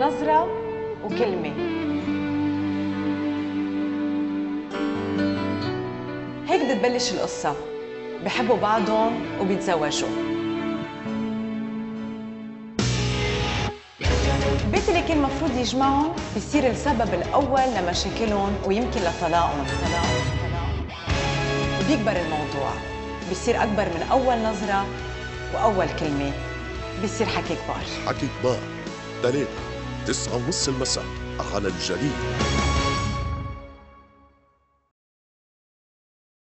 نظرة وكلمة. هيك بتبلش القصة. بحبوا بعضهم وبيتزوجوا. البيت اللي كان المفروض يجمعهم بيصير السبب الأول لمشاكلهم ويمكن لطلاقهم. طلاقهم وبيكبر الموضوع. بيصير أكبر من أول نظرة وأول كلمة. بيصير حكي كبار. حكي كبار. ثلاثة تسعة ونص المساء على الجليل.